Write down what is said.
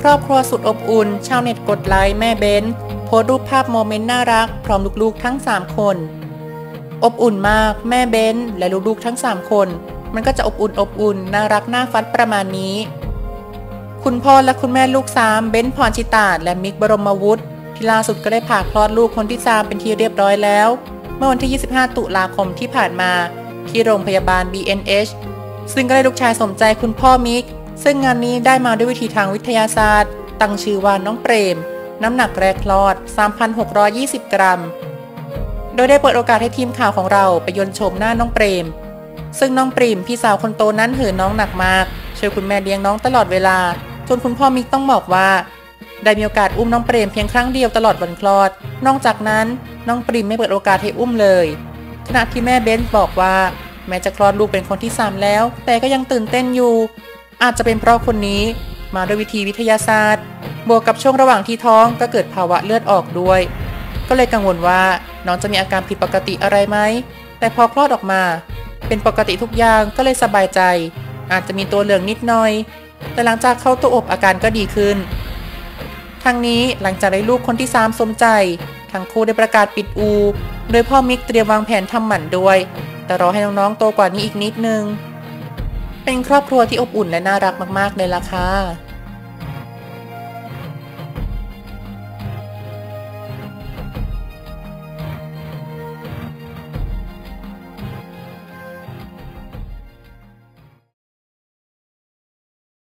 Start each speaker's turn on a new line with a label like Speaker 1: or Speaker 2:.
Speaker 1: ครอบครัวสุดอบอุ่น ชาวเน็ตกดไลค์แม่เบนโพสรูปภาพโมเมนต์น่ารัก พร้อมลูกๆทั้ง 3 คน อบอุ่นมาก แม่เบนและลูกๆทั้ง 3 คน มันก็จะอบอุ่นอบอุ่นน่ารักน่าฟัดประมาณนี้ คุณพ่อและคุณแม่ลูกสามเบนพรชิตาและมิกบรมวุฒิที่ล่าสุดก็ได้ผ่าคลอดลูกคนที่3เป็นที่เรียบร้อยแล้ว เมื่อวันที่ 25 ตุลาคมที่ผ่านมา ที่โรงพยาบาล BNH ซึ่งก็ได้ลูกชายสมใจคุณพ่อมิก ซึ่งงานนี้ได้มาด้วยวิธีทางวิทยาศาสตร์ ตั้งชื่อว่าน้องเปรม น้ำหนักแรกคลอด 3,620 กรัม โดยได้เปิดโอกาสให้ทีมข่าวของเราไปยนชมหน้าน้องเปรม ซึ่งน้องปริมพี่สาวคนโตนั้นเหินน้องหนักมาก ช่วยคุณแม่เลี้ยงน้องตลอดเวลา จนคุณพ่อมิกต้องบอกว่า ได้มีโอกาสอุ้มน้องเปรมเพียงครั้งเดียวตลอดวันคลอด นอกจากนั้นน้องปริมไม่เปิดโอกาสให้อุ้มเลย ขณะที่แม่เบนซ์บอกว่าแม้จะคลอดลูกเป็นคนที่สามแล้ว แต่ก็ยังตื่นเต้นอยู่ อาจจะเป็นเพราะคนนี้มาด้วยวิธีวิทยาศาสตร์ บวกกับช่วงระหว่างที่ท้องก็เกิดภาวะเลือดออกด้วย ก็เลยกังวลว่าน้องจะมีอาการผิดปกติอะไรไหม แต่พอคลอดออกมา เป็นปกติทุกอย่างก็เลยสบายใจ อาจจะมีตัวเหลืองนิดหน่อย แต่หลังจากเข้าตัวอบอาการก็ดีขึ้น ทั้งนี้หลังจากได้ลูกคนที่3สมใจ ทั้งคู่ได้ประกาศปิดอู โดยพ่อมิกเตรียมวางแผนทำหมันด้วย แต่รอให้น้องๆโตกว่านี้อีกนิดนึง เป็นครอบครัวที่อบอุ่นและน่ารักมากๆเลยล่ะค่ะ